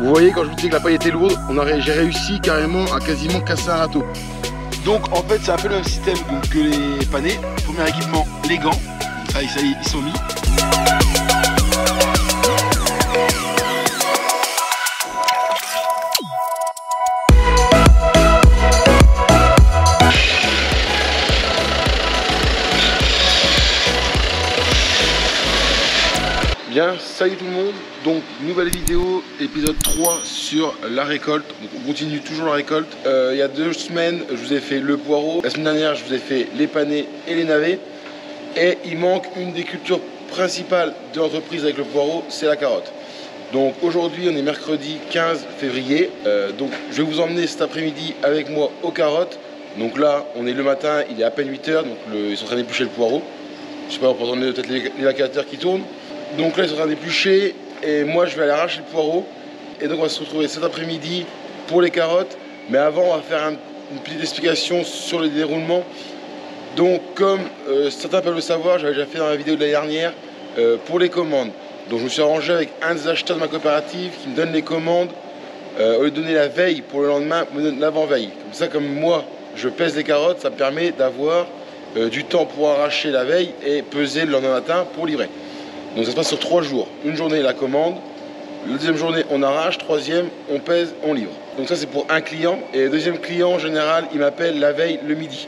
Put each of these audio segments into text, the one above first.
Vous voyez, quand je vous disais que la paille était lourde, j'ai réussi carrément à quasiment casser un râteau. Donc en fait, c'est un peu le même système que les panés. Premier équipement, les gants. Ça, ça ils sont mis. Bien, salut tout le monde, donc nouvelle vidéo, épisode 3 sur la récolte, on continue toujours la récolte. Euh, il y a deux semaines, je vous ai fait le poireau, la semaine dernière, je vous ai fait les panais et les navets. Et il manque une des cultures principales de l'entreprise avec le poireau, c'est la carotte. Donc aujourd'hui, on est mercredi 15 février, euh, donc je vais vous emmener cet après-midi avec moi aux carottes. Donc là, on est le matin, il est à peine 8h, donc ils sont en train d'éplucher le poireau. Je sais pas, on peut entendre peut-être les, les qui tournent. Donc là, ils sont en train d'éplucher et moi, je vais aller arracher le poireau. Et donc, on va se retrouver cet après-midi pour les carottes. Mais avant, on va faire une petite explication sur le déroulement. Donc, comme euh, certains peuvent le savoir, j'avais déjà fait dans la vidéo de l'année dernière euh, pour les commandes. Donc, je me suis arrangé avec un des acheteurs de ma coopérative qui me donne les commandes. Euh, au lieu de donner la veille pour le lendemain, me donne l'avant-veille. Comme ça, comme moi, je pèse les carottes, ça me permet d'avoir du temps pour arracher la veille et peser le lendemain matin pour livrer. Donc ça se passe sur trois jours. Une journée, la commande. La deuxième journée, on arrache. Troisième, on pèse, on livre. Donc ça, c'est pour un client. Et le deuxième client, en général, il m'appelle la veille, le midi.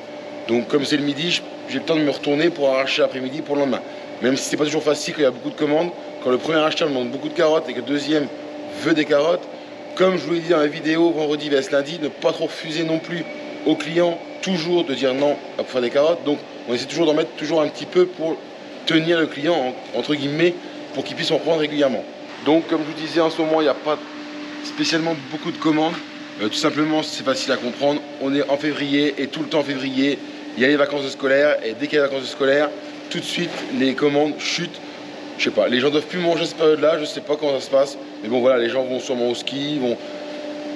Donc comme c'est le midi, j'ai le temps de me retourner pour arracher l'après-midi pour le lendemain. Même si c'est pas toujours facile, qu'il y a beaucoup de commandes. Quand le premier acheteur demande beaucoup de carottes et que le deuxième veut des carottes, comme je vous l'ai dit dans la vidéo vendredi vs lundi, ne pas trop refuser non plus au client toujours de dire non pour faire des carottes. Donc on essaie toujours d'en mettre toujours un petit peu pour tenir le client, entre guillemets, pour qu'il puisse en prendre régulièrement. Donc, comme je vous disais, en ce moment, il n'y a pas spécialement beaucoup de commandes. Euh, tout simplement, c'est facile à comprendre. On est en février et tout le temps en février, il y a les vacances scolaires. Et dès qu'il y a les vacances scolaires, tout de suite, les commandes chutent. Je sais pas, les gens doivent plus manger à cette période-là, je sais pas comment ça se passe. Mais bon, voilà, les gens vont sûrement au ski, vont.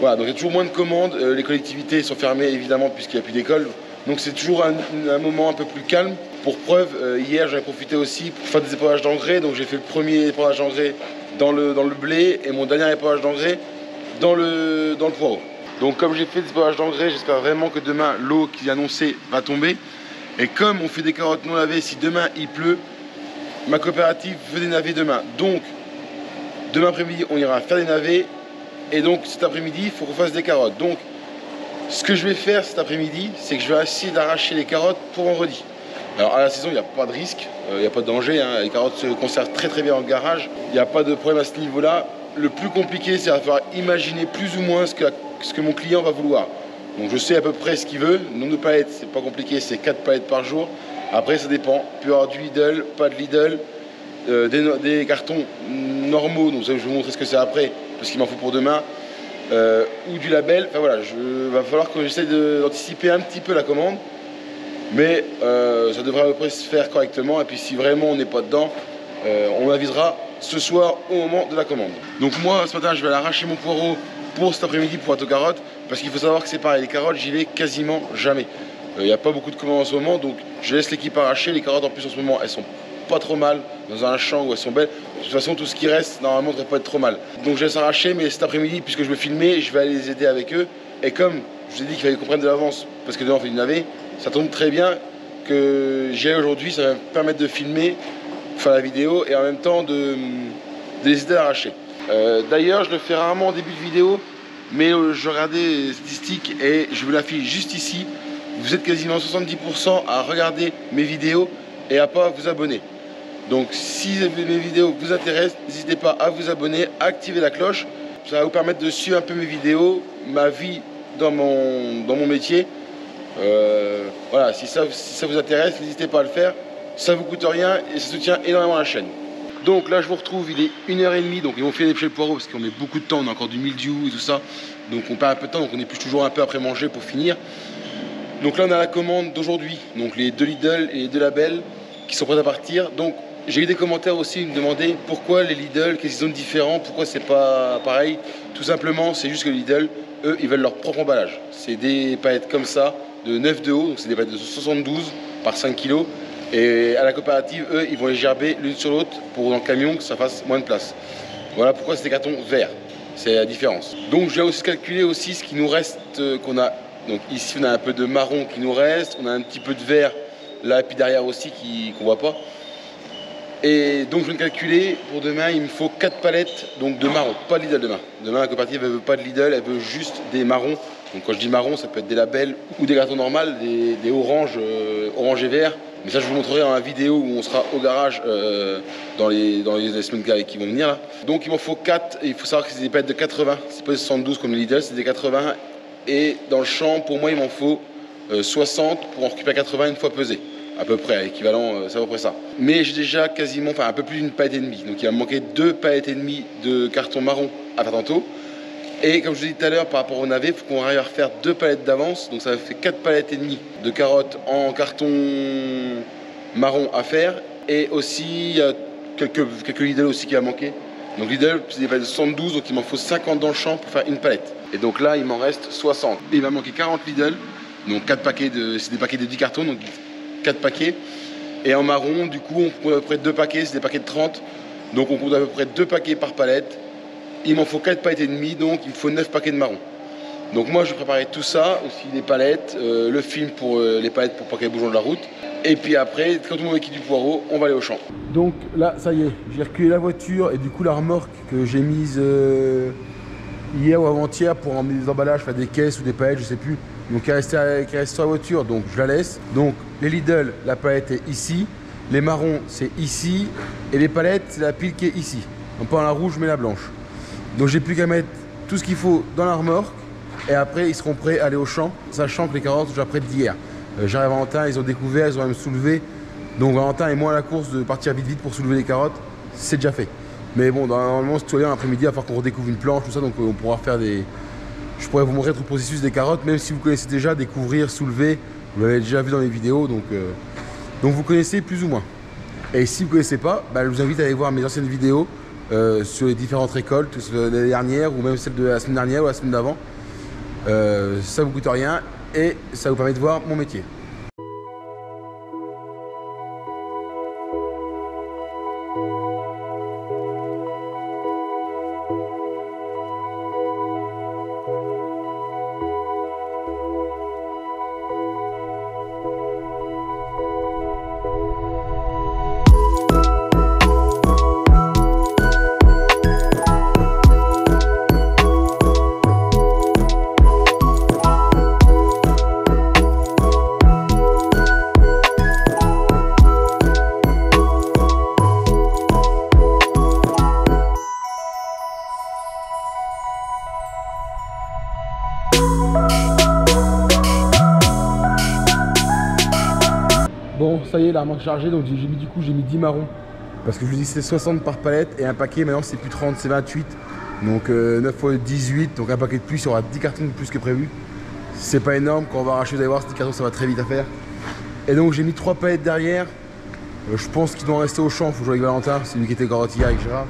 Voilà, donc il y a toujours moins de commandes. Euh, les collectivités sont fermées, évidemment, puisqu'il n'y a plus d'école. Donc c'est toujours un moment un peu plus calme. Pour preuve, euh, hier j'en ai profité aussi pour faire des épaullages d'engrais. Donc j'ai fait le premier épaulage d'engrais dans le, blé et mon dernier épaulage d'engrais dans le, dans poireau. Donc comme j'ai fait des épaullages d'engrais, j'espère vraiment que demain l'eau qui est annoncée va tomber. Et comme on fait des carottes non lavées, si demain il pleut, ma coopérative veut des navets demain. Donc demain après-midi on ira faire des navets. Et donc cet après-midi il faut qu'on fasse des carottes. Donc ce que je vais faire cet après-midi, c'est que je vais essayer d'arracher les carottes pour vendredi. Alors à la saison, il n'y a pas de risque, euh, il n'y a pas de danger. Hein. Les carottes se conservent très très bien en garage. Il n'y a pas de problème à ce niveau-là. Le plus compliqué, c'est à faire imaginer plus ou moins ce que, mon client va vouloir. Donc je sais à peu près ce qu'il veut. Le nombre de palettes, c'est pas compliqué, c'est 4 palettes par jour. Après, ça dépend. Y avoir du Lidl, pas de Lidl, euh, des, cartons normaux. Donc je vais vous montrer ce que c'est après, parce qu'il m'en faut pour demain. Euh, ou du label. Enfin voilà, il va falloir que j'essaie d'anticiper un petit peu la commande. Mais euh, ça devrait à peu près se faire correctement. Et puis si vraiment on n'est pas dedans, euh, on avisera ce soir au moment de la commande. Donc moi, ce matin, je vais aller arracher mon poireau pour cet après-midi pour être aux carottes. Parce qu'il faut savoir que c'est pareil, les carottes, j'y vais quasiment jamais. Il euh, n'y a pas beaucoup de commandes en ce moment, donc je laisse l'équipe arracher. Les carottes en plus en ce moment, elles sont pas trop mal dans un champ où elles sont belles. De toute façon, tout ce qui reste, normalement, ne devrait pas être trop mal. Donc je laisse arracher, mais cet après-midi, puisque je veux filmer, je vais aller les aider avec eux. Et comme je vous ai dit qu'il fallait qu'on prenne de l'avance, parce que demain on fait du navet, ça tombe très bien que j'ai aujourd'hui, ça va me permettre de filmer, faire la vidéo et en même temps de, les à arracher. Euh, d'ailleurs, je le fais rarement en début de vidéo, mais euh, je regardais les statistiques et je vous l'affiche juste ici. Vous êtes quasiment 70% à regarder mes vidéos et à pas vous abonner. Donc si mes vidéos vous intéressent, n'hésitez pas à vous abonner, à activer la cloche. Ça va vous permettre de suivre un peu mes vidéos, ma vie dans mon, dans mon métier euh, voilà, si ça, vous intéresse, n'hésitez pas à le faire. Ça vous coûte rien et ça soutient énormément la chaîne. Donc là, je vous retrouve, il est 1h30, donc ils vont finir d'épicher le poireau parce qu'on met beaucoup de temps, on a encore du mildiou et tout ça. Donc on perd un peu de temps, donc on épluche toujours un peu après manger pour finir. Donc là, on a la commande d'aujourd'hui, donc les deux Lidl et les deux labels qui sont prêts à partir. Donc j'ai eu des commentaires aussi, ils me demandaient pourquoi les Lidl, qu'est-ce qu'ils ont de différent, pourquoi c'est pas pareil. Tout simplement, c'est juste que les Lidl, eux, ils veulent leur propre emballage. C'est des paillettes comme ça, de 9 de haut, donc c'est des paillettes de 72 par 5 kg. Et à la coopérative, eux, ils vont les gerber l'une sur l'autre pour dans le camion que ça fasse moins de place. Voilà pourquoi c'est des cartons verts. C'est la différence. Donc j'ai aussi calculé aussi ce qui nous reste euh, qu'on a. Donc ici on a un peu de marron qui nous reste, on a un petit peu de vert là et puis derrière aussi qu'on voit pas. Et donc je viens de calculer pour demain il me faut 4 palettes donc de marron, pas de Lidl demain. Demain la coopérative elle veut pas de Lidl, elle veut juste des marrons. Donc quand je dis marron ça peut être des labels ou des cartons normaux, des, oranges, euh, orange et vert. Mais ça je vous montrerai dans la vidéo où on sera au garage euh, dans, les, dans semaines qui vont venir. Donc il m'en faut 4 et il faut savoir que c'est des palettes de 80, c'est pas des 72 comme les Lidl, c'est des 80. Et dans le champ pour moi il m'en faut 60 euh, pour en récupérer 80 une fois pesé à peu près, équivalent, euh, c'est à peu près ça. Mais j'ai déjà quasiment, enfin un peu plus d'une palette et demie. Donc il va me manquer deux palettes et demie de carton marron à faire tantôt. Et comme je dit tout à l'heure, par rapport au navet, il faut qu'on arrive à refaire deux palettes d'avance. Donc ça fait quatre palettes et demie de carottes en carton marron à faire. Et aussi, il y a quelques, quelques Lidl aussi qui va manquer. Donc Lidl, c'est des palettes de 72, donc il m'en faut 50 dans le champ pour faire une palette. Et donc là, il m'en reste 60. Et il va manquer 40 Lidl, donc 4 paquets de, c'est des paquets de 10 cartons, donc 4 paquets. Et en marron, du coup, on compte à peu près 2 paquets, c'est des paquets de 30. Donc on compte à peu près 2 paquets par palette. Il m'en faut 4 palettes et demi, donc il me faut 9 paquets de marron. Donc moi je préparais tout ça, aussi les palettes, euh, le film pour euh, les palettes pour pas qu'elles bougent de la route. Et puis après, quand on équipe du poireau, on va aller au champ. Donc là, ça y est, j'ai reculé la voiture et du coup la remorque que j'ai mise euh, hier ou avant-hier pour emmener des emballages, faire des caisses ou des palettes, je sais plus. Donc qui reste sur la voiture, donc je la laisse. Donc les Lidl, la palette est ici. Les marrons, c'est ici. Et les palettes, c'est la pile qui est ici. Non pas la rouge, mais la blanche. Donc j'ai plus qu'à mettre tout ce qu'il faut dans la remorque. Et après, ils seront prêts à aller au champ, sachant que les carottes sont déjà prêtes d'hier. Euh, J'arrive à Valentin, ils ont découvert, ils ont même soulevé. Donc Valentin et moi à la course de partir vite vite pour soulever les carottes, c'est déjà fait. Mais bon, normalement, si tout va l'après-midi, falloir qu'on redécouvre une planche, tout ça, donc euh, on pourra faire des. Je pourrais vous montrer tout le processus des carottes, même si vous connaissez déjà découvrir, soulever, vous l'avez déjà vu dans les vidéos, donc, euh, vous connaissez plus ou moins. Et si vous ne connaissez pas, bah, je vous invite à aller voir mes anciennes vidéos euh, sur les différentes récoltes, l'année dernière ou même celle de la semaine dernière ou la semaine d'avant. Euh, ça vous coûte rien et ça vous permet de voir mon métier. Ça y est, la remorque chargée, donc j'ai mis du coup j'ai mis 10 marrons. Parce que je vous dis c'est 60 par palette et un paquet maintenant c'est plus 30, c'est 28. Donc 9 x 18, donc un paquet de plus, il y aura 10 cartons de plus que prévu. C'est pas énorme, quand on va arracher vous allez voir, 10 cartons ça va très vite à faire. Et donc j'ai mis 3 palettes derrière. Euh, je pense qu'ils doivent rester au champ, faut jouer avec Valentin, c'est lui qui était garottière avec Gérard.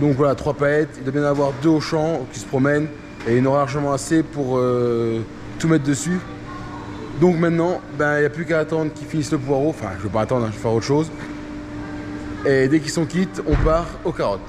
Donc voilà, 3 palettes, il doit bien avoir 2 au champ qui se promènent et il y en aura largement assez pour euh, tout mettre dessus. Donc maintenant, ben, il n'y a plus qu'à attendre qu'ils finissent le poireau. Enfin, je ne vais pas attendre, hein, je vais faire autre chose. Et dès qu'ils sont quittes, on part aux carottes.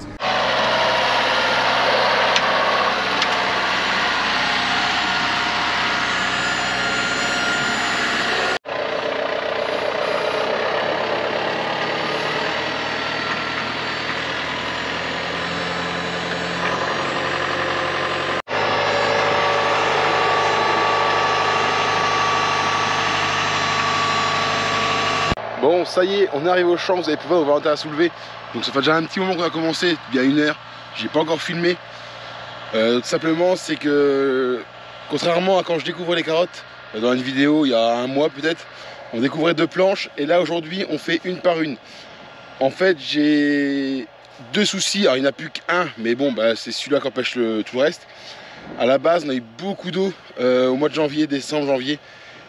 Bon, ça y est, on arrive au champ, vous avez pu voir, va à soulever. Donc ça fait déjà un petit moment qu'on a commencé, il y a une heure. J'ai pas encore filmé. Euh, tout simplement, c'est que contrairement à quand je découvre les carottes, euh, dans une vidéo il y a un mois peut-être, on découvrait deux planches et là aujourd'hui on fait une par une. En fait, j'ai deux soucis. Alors il n'y en a plus qu'un, mais bon, bah, c'est celui-là qui empêche tout le reste. À la base, on a eu beaucoup d'eau euh, au mois de janvier, décembre, janvier.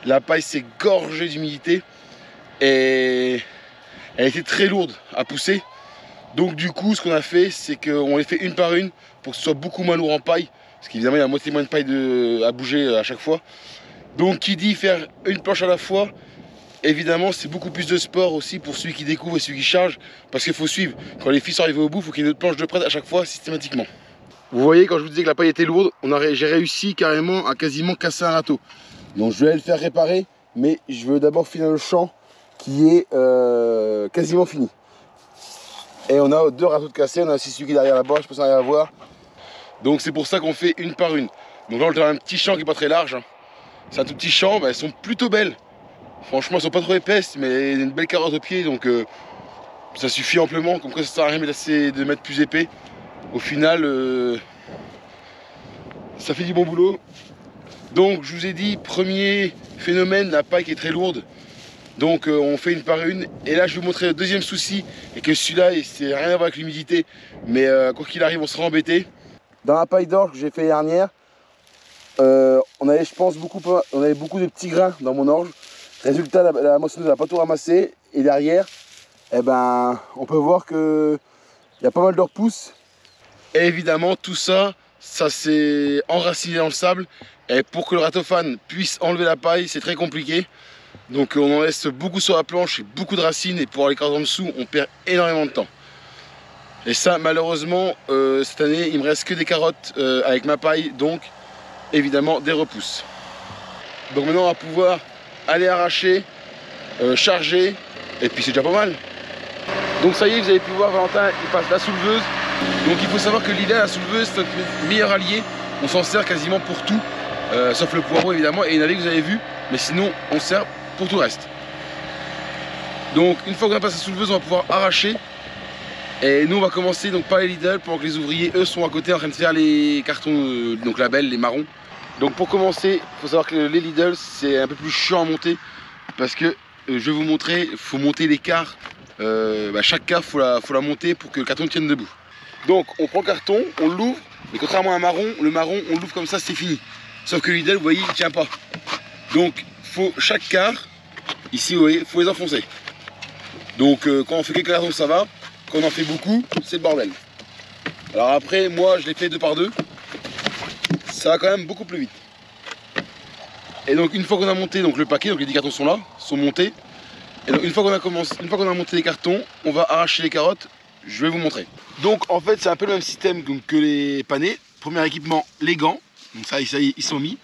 La paille s'est gorgée d'humidité et elle était très lourde à pousser. Donc du coup, ce qu'on a fait, c'est qu'on les fait une par une pour que ce soit beaucoup moins lourd en paille. Parce qu'évidemment, il y a moitié moins de paille à bouger à chaque fois. Donc qui dit faire une planche à la fois, évidemment, c'est beaucoup plus de sport aussi pour celui qui découvre et celui qui charge. Parce qu'il faut suivre. Quand les filles sont arrivées au bout, il faut qu'il y ait une autre planche de prête à chaque fois, systématiquement. Vous voyez, quand je vous disais que la paille était lourde, j'ai réussi carrément à quasiment casser un râteau. Donc je vais le faire réparer, mais je veux d'abord finir le champ qui est euh, quasiment fini. Et on a deux râteaux de cassé, on a aussi celui qui est derrière là-bas, je pense rien à voir. Donc c'est pour ça qu'on fait une par une. Donc là on a un petit champ qui n'est pas très large. Hein. C'est un tout petit champ, elles sont plutôt belles. Franchement elles sont pas trop épaisses, mais une belle carotte au pied, donc euh, ça suffit amplement. Comme quoi ça sert à rien de mettre plus épais. Au final, euh, ça fait du bon boulot. Donc je vous ai dit, premier phénomène, la paille qui est très lourde. Donc euh, on fait une par une. Et là je vais vous montrer le deuxième souci. Et que celui-là, c'est rien à voir avec l'humidité. Mais euh, quoi qu'il arrive, on sera embêté. Dans la paille d'orge que j'ai fait dernière, euh, on avait je pense beaucoup, on avait beaucoup de petits grains dans mon orge. Résultat, la, la moissonneuse n'a pas tout ramassé. Et derrière, eh ben, on peut voir qu'il y a pas mal de repousses. Et évidemment, tout ça, ça s'est enraciné dans le sable. Et pour que le ratophane puisse enlever la paille, c'est très compliqué. Donc on en laisse beaucoup sur la planche beaucoup de racines et pour aller en dessous, on perd énormément de temps. Et ça, malheureusement, euh, cette année, il me reste que des carottes euh, avec ma paille, donc évidemment des repousses. Donc maintenant, on va pouvoir aller arracher, euh, charger, et puis c'est déjà pas mal. Donc ça y est, vous avez pu voir Valentin, il passe la souleveuse. Donc il faut savoir que l'idée la souleveuse, c'est notre meilleur allié. On s'en sert quasiment pour tout, sauf le poireau évidemment, et une allée que vous avez vu. Mais sinon, on sert pour tout le reste. Donc une fois qu'on a passé la souleveuse, on va pouvoir arracher. Et nous on va commencer donc par les Lidl pendant que les ouvriers eux sont à côté en train de faire les cartons, euh, donc labels, les marrons. Donc pour commencer, il faut savoir que les Lidl c'est un peu plus chiant à monter parce que euh, je vais vous montrer, il faut monter les quarts. Euh, bah, chaque il faut la, faut la monter pour que le carton tienne debout. Donc on prend le carton, on l'ouvre, mais contrairement à un marron, le marron on l'ouvre comme ça c'est fini. Sauf que Lidl, vous voyez, il tient pas. Donc faut chaque quart, ici vous voyez, faut les enfoncer. Donc euh, quand on fait quelques cartons ça va, quand on en fait beaucoup, c'est le bordel. Alors après moi je l'ai fait deux par deux, ça va quand même beaucoup plus vite. Et donc une fois qu'on a monté donc, le paquet, donc les 10 cartons sont là, sont montés. Et donc une fois qu'on a commencé, une fois qu'on a monté les cartons, on va arracher les carottes. Je vais vous montrer. Donc en fait c'est un peu le même système que les panais. Premier équipement, les gants. Donc ça, ils sont mis.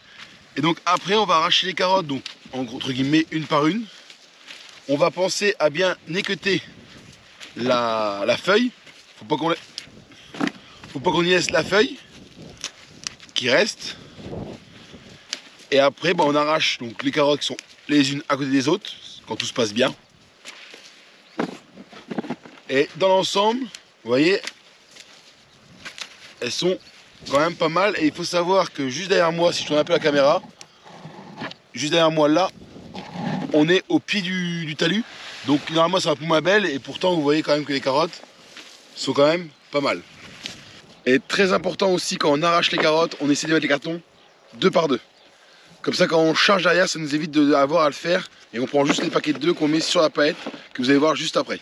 Et donc après on va arracher les carottes. Donc entre guillemets, une par une. On va penser à bien équeuter la, feuille. Faut pas qu'on laisse la feuille qui reste. Et après, bah, on arrache donc les carottes qui sont les unes à côté des autres quand tout se passe bien. Et dans l'ensemble, vous voyez, elles sont quand même pas mal. Et il faut savoir que juste derrière moi, si je tourne un peu la caméra, juste derrière moi là, on est au pied du, talus. Donc normalement c'est un peu moins belle et pourtant vous voyez quand même que les carottes sont quand même pas mal. Et très important aussi quand on arrache les carottes, on essaie de mettre les cartons deux par deux. Comme ça quand on charge derrière, ça nous évite d'avoir à le faire et on prend juste les paquets de deux qu'on met sur la paillette que vous allez voir juste après.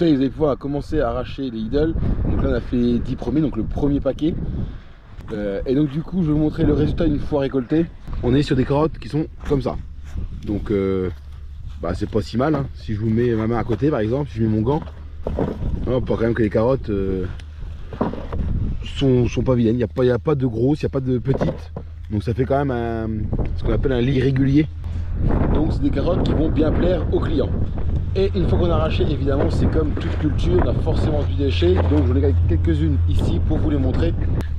Vous allez pouvoir commencer à arracher les idoles. Donc là, on a fait 10 premiers, donc le premier paquet. Euh, et donc du coup, je vais vous montrer le résultat une fois récolté. On est sur des carottes qui sont comme ça. Donc euh, bah, c'est pas si mal. Hein. Si je vous mets ma main à côté, par exemple, si je mets mon gant, on voit quand même que les carottes euh, sont, pas vilaines. Il n'y a, pas, a pas de grosses, il n'y a pas de petites. Donc ça fait quand même ce qu'on appelle un lit régulier. Donc c'est des carottes qui vont bien plaire aux clients. Et une fois qu'on a arraché, évidemment, c'est comme toute culture, on a forcément du déchet. Donc j'en ai quelques-unes ici pour vous les montrer.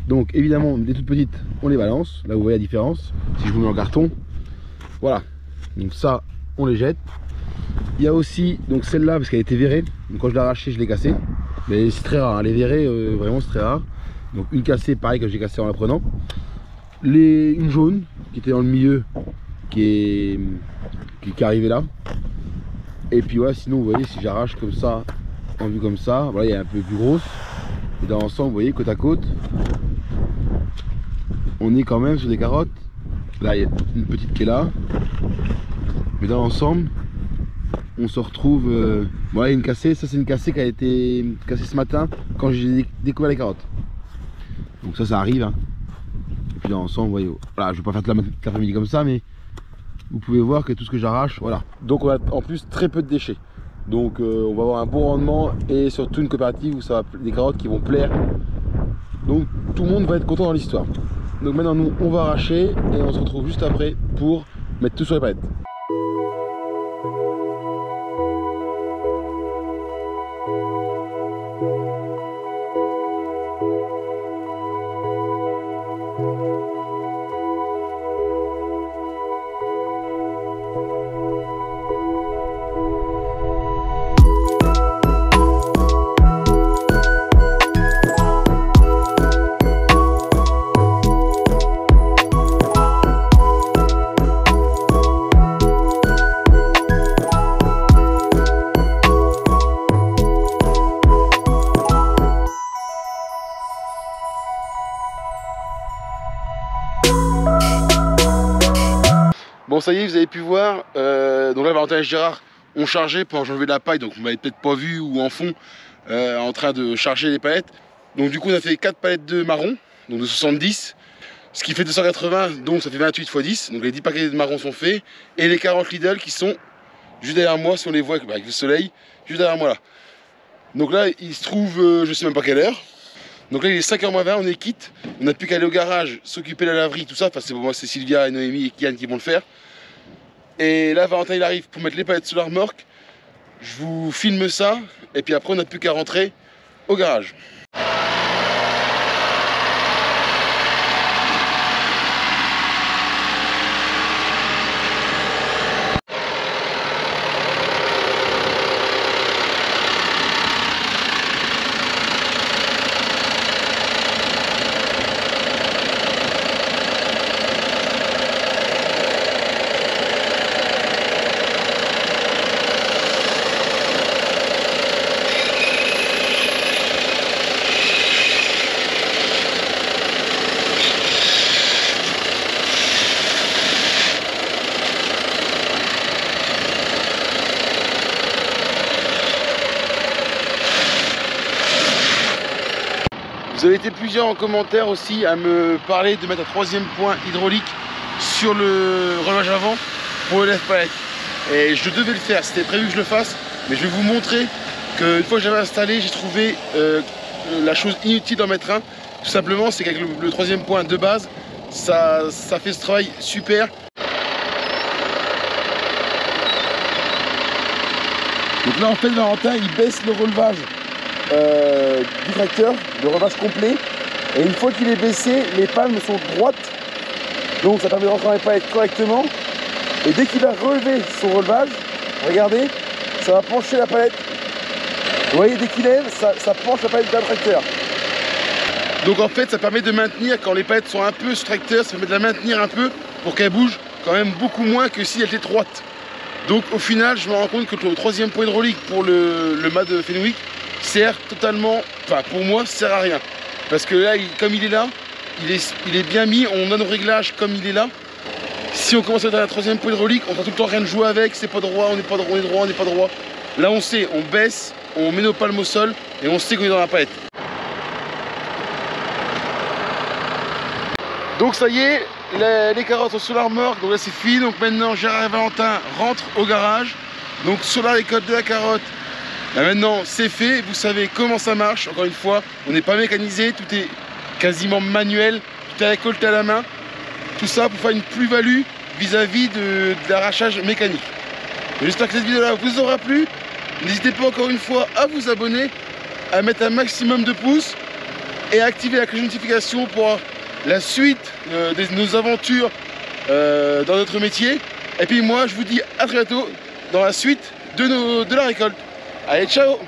Donc évidemment, les toutes petites, on les balance. Là, vous voyez la différence. Si je vous mets en carton, voilà. Donc ça, on les jette. Il y a aussi donc celle-là parce qu'elle a été verrée. Donc quand je l'ai arrachée, je l'ai cassée. Mais c'est très rare. Hein. Les verrées, euh, vraiment, c'est très rare. Donc une cassée, pareil que j'ai cassée en la prenant. les, une jaune qui était dans le milieu, qui est, qui, est arrivée là. Et puis voilà, sinon vous voyez si j'arrache comme ça, en vue comme ça, voilà il y a un peu plus grosse. Et dans l'ensemble, vous voyez côte à côte, on est quand même sur des carottes. Là il y a une petite qui est là. Mais dans l'ensemble, on se retrouve. Euh, voilà, une cassée. Ça, c'est une cassée qui a été cassée ce matin quand j'ai découvert les carottes. Donc, ça, ça arrive. Hein. Et puis, dans l'ensemble, vous voyez, voilà, je vais pas faire toute l'après-midi comme ça, mais vous pouvez voir que tout ce que j'arrache, voilà. Donc, on a en plus très peu de déchets. Donc, euh, on va avoir un bon rendement et surtout une coopérative où ça va des carottes qui vont plaire. Donc, tout le monde va être content dans l'histoire. Donc, maintenant, nous, on va arracher et on se retrouve juste après pour mettre tout sur les palettes. Pu voir euh, donc là Valentin et Gérard ont chargé pour enlever la paille donc vous m'avez peut-être pas vu ou en fond euh, en train de charger les palettes. Donc du coup on a fait 4 palettes de marron donc de 70 ce qui fait 280 donc ça fait 28 x 10 donc les 10 paquets de marron sont faits et les 40 Lidl qui sont juste derrière moi si on les voit avec le soleil juste derrière moi là. Donc là il se trouve euh, je sais même pas quelle heure. Donc là il est 5h20 on est quitte. On n'a plus qu'à aller au garage s'occuper de la laverie tout ça. Enfin c'est pour moi c'est Sylvia et Noémie et Kian qui vont le faire et là, Valentin, il arrive pour mettre les palettes sur la remorque. Je vous filme ça. Et puis après, on n'a plus qu'à rentrer au garage. Plusieurs en commentaire aussi à me parler de mettre un troisième point hydraulique sur le relevage avant pour le lève-palette. Et je devais le faire, c'était prévu que je le fasse, mais je vais vous montrer qu'une fois que j'avais installé, j'ai trouvé euh, la chose inutile d'en mettre un. Tout simplement, c'est qu'avec le, troisième point de base, ça, ça fait ce travail super. Donc là, en fait, Valentin, il baisse le relevage euh, du de relevage complet. Et une fois qu'il est baissé, les palmes sont droites. Donc ça permet de rentrer les palettes correctement. Et dès qu'il va relever son relevage, regardez, ça va pencher la palette. Vous voyez, dès qu'il lève, ça, penche la palette d'un tracteur. Donc en fait, ça permet de maintenir, quand les palettes sont un peu sur tracteur, ça permet de la maintenir un peu pour qu'elle bouge quand même beaucoup moins que si elle était droite. Donc au final, je me rends compte que le troisième point hydraulique pour le, le mât de Fenwick, sert totalement, enfin pour moi, sert à rien. Parce que là, comme il est là, il est, il est bien mis, on a nos réglages comme il est là. Si on commence à être à la troisième point hydraulique, on va tout le temps rien de jouer avec, c'est pas droit, on n'est pas droit, on est droit, on n'est pas droit. Là on sait, on baisse, on met nos palmes au sol et on sait qu'on est dans la palette. Donc ça y est, les, carottes sont sur la remorque, donc là c'est fini. Donc maintenant Gérard et Valentin rentrent au garage. Donc sur la récolte de la carotte, maintenant, c'est fait, vous savez comment ça marche. Encore une fois, on n'est pas mécanisé, tout est quasiment manuel, tout est récolté à la main. Tout ça pour faire une plus-value vis-à-vis de, l'arrachage mécanique. J'espère que cette vidéo-là vous aura plu. N'hésitez pas encore une fois à vous abonner, à mettre un maximum de pouces et à activer la cloche de notification pour la suite euh, de nos aventures euh, dans notre métier. Et puis moi, je vous dis à très bientôt dans la suite de la récolte. Allez, ciao